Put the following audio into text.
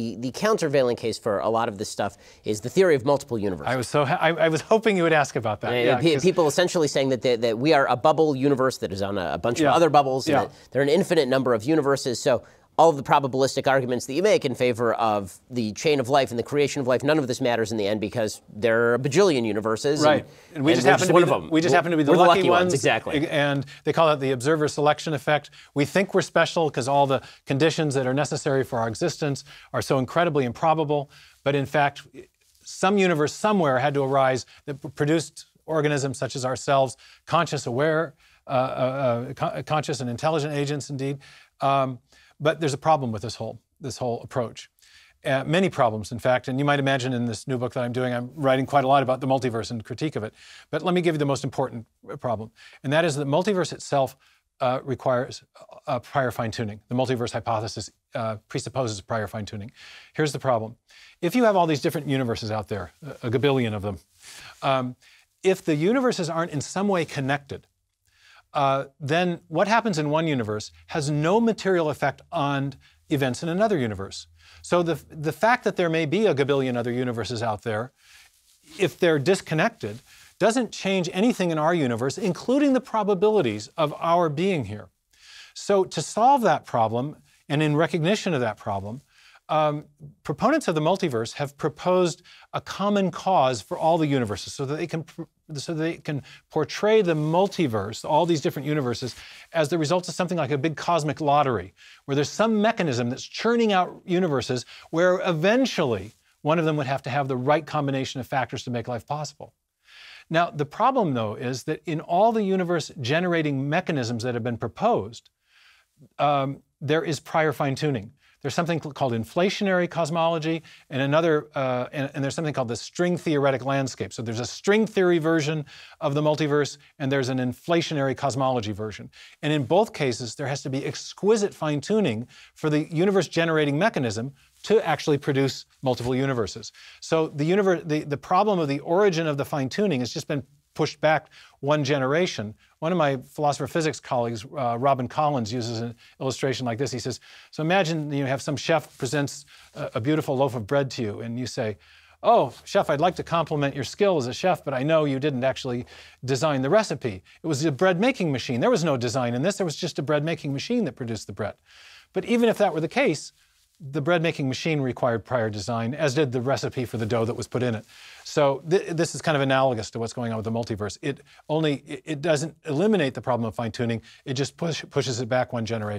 The, the countervailing case for a lot of this stuff is the theory of multiple universes. I was so I, I was hoping you would ask about that. Yeah, people essentially saying that they, that we are a bubble universe that is on a, a bunch Yeah. of other bubbles, and Yeah. that there are an infinite number of universes. So all of the probabilistic arguments that you make in favor of the chain of life and the creation of life, none of this matters in the end because there are a bajillion universes. Right, and, we and just we're happen to one be the, of them. we just We're- happen to be the we're lucky, ones. Exactly. And they call it the observer selection effect. We think we're special because all the conditions that are necessary for our existence are so incredibly improbable. But in fact, some universe somewhere had to arise that produced organisms such as ourselves, conscious, aware, uh, uh, uh, conscious and intelligent agents, indeed. Um, but there's a problem with this whole this whole approach. Uh, many problems, in fact, and you might imagine in this new book that I'm doing, I'm writing quite a lot about the multiverse and critique of it. But let me give you the most important uh, problem, and that is that multiverse itself uh, requires prior fine tuning. The multiverse hypothesis uh, presupposes prior fine tuning. Here's the problem if you have all these different universes out there, a, a gabillion of them, um, if the universes aren't in some way connected, uh, then what happens in one universe has no material effect on events in another universe. So the, the fact that there may be a gabillion other universes out there, if they're disconnected, doesn't change anything in our universe, including the probabilities of our being here. So to solve that problem, and in recognition of that problem, um, proponents of the multiverse have proposed a common cause for all the universes, so that they can pr- so they can portray the multiverse, all these different universes, as the result of something like a big cosmic lottery, where there's some mechanism that's churning out universes, where eventually one of them would have to have the right combination of factors to make life possible. Now, the problem, though, is that in all the universe generating mechanisms that have been proposed, um, there is prior fine tuning. There's something called inflationary cosmology, and another, uh, and, and there's something called the string theoretic landscape. So there's a string theory version of the multiverse, and there's an inflationary cosmology version. And in both cases, there has to be exquisite fine tuning for the universe generating mechanism to actually produce multiple universes. So the universe, the, the problem of the origin of the fine tuning has just been pushed back one generation. One of my philosopher of physics colleagues, uh, Robin Collins, uses an illustration like this. He says, "So imagine you have some chef presents a, a beautiful loaf of bread to you, and you say." Oh, chef, I'd like to compliment your skill as a chef, but I know you didn't actually design the recipe. It was a bread making machine. There was no design in this, there was just a bread making machine that produced the bread. But even if that were the case, the bread making machine required prior design, as did the recipe for the dough that was put in it. So th- this is kind of analogous to what's going on with the multiverse. It only it, it doesn't eliminate the problem of fine tuning. It just push, pushes it back one generation.